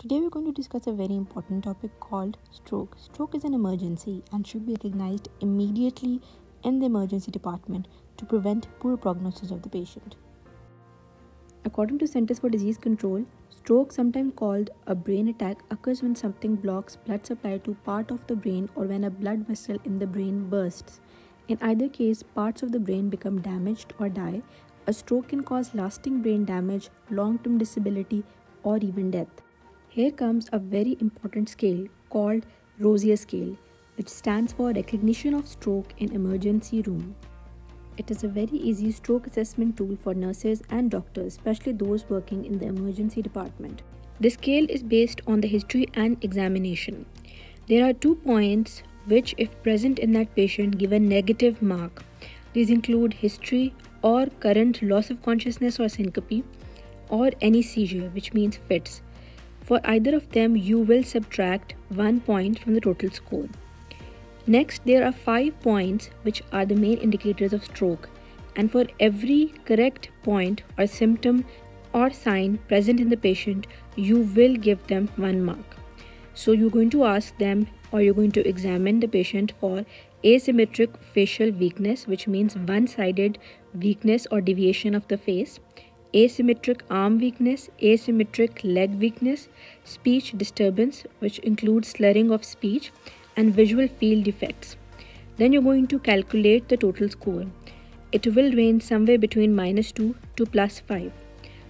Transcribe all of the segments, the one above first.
Today we're going to discuss a very important topic called stroke. Stroke is an emergency and should be recognized immediately in the emergency department to prevent poor prognosis of the patient. According to Centers for Disease Control, stroke, sometimes called a brain attack, occurs when something blocks blood supply to part of the brain or when a blood vessel in the brain bursts. In either case, parts of the brain become damaged or die. A stroke can cause lasting brain damage, long term disability, or even death. Here comes a very important scale called Rosier scale, which stands for Recognition of Stroke in Emergency Room. It is a very easy stroke assessment tool for nurses and doctors, especially those working in the emergency department. The scale is based on the history and examination. There are two points which, if present in that patient, give a negative mark. These include history or current loss of consciousness or syncope, or any seizure, which means fits. For either of them, you will subtract 1 point from the total score. Next, there are 5 points which are the main indicators of stroke, and for every correct point or symptom or sign present in the patient, you will give them 1 mark. So, you're going to ask them or you're going to examine the patient for asymmetric facial weakness, which means one sided weakness or deviation of the face asymmetric arm weakness, asymmetric leg weakness, speech disturbance, which includes slurring of speech, and visual field defects. Then you're going to calculate the total score. It will range somewhere between minus 2 to plus 5.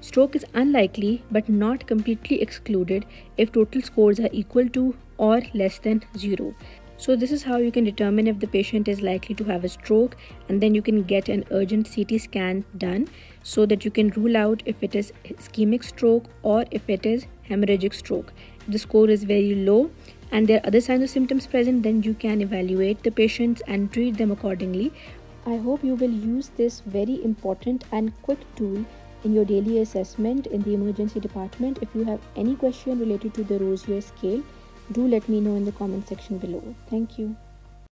Stroke is unlikely but not completely excluded if total scores are equal to or less than 0. So this is how you can determine if the patient is likely to have a stroke and then you can get an urgent CT scan done so that you can rule out if it is ischemic stroke or if it is hemorrhagic stroke. If the score is very low and there are other signs or symptoms present then you can evaluate the patients and treat them accordingly. I hope you will use this very important and quick tool in your daily assessment in the emergency department. If you have any question related to the Rosier scale, do let me know in the comment section below. Thank you.